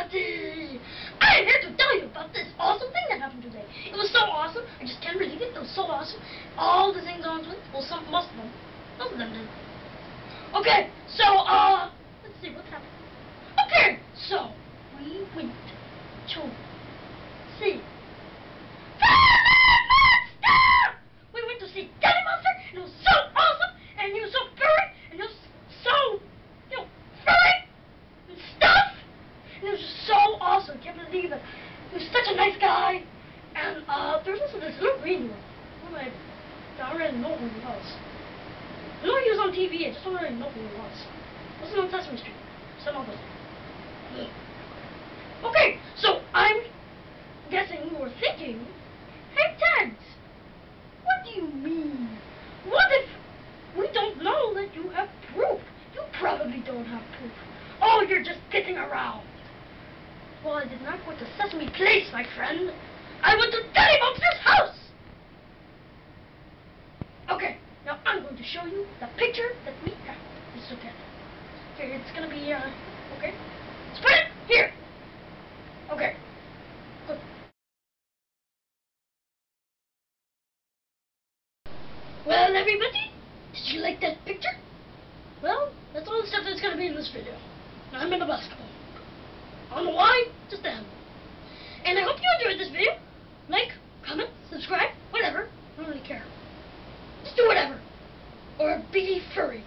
I'm here to tell you about this awesome thing that happened today. It was so awesome, I just can't believe it. It was so awesome. All the things on it, well, some, most of them, most of them did. Okay, so, uh, let's see, what happened? Okay, so, we went to see we went to see Telly Monster, and it was so awesome, and he was so furry, and he was so, you know, furry and stuff, and it was just so awesome. I can't believe it. He was such a nice guy, and uh, there was also this little green one. I don't really know who he was. I know he was on TV, I just don't really know who he was. Wasn't on Sesame Street. Some other thing. Okay, so I'm guessing you were thinking, hey Ted, what do you mean? What if we don't know that you have proof? You probably don't have proof. Oh, you're just kidding around. Well, I did not go to Sesame Place, my friend. I went to Telly Monster's house. Okay, now I'm going to show you the picture that we have. Let's look at it. Okay, it's gonna be, uh, okay. Let's put it here. Okay. Well, everybody, did you like that picture? Well, that's all the stuff that's going to be in this video. Now I'm in the basketball. I don't know why, just them. And I hope you enjoyed this video. Like, comment, subscribe, whatever. I don't really care. Just do whatever. Or be furry.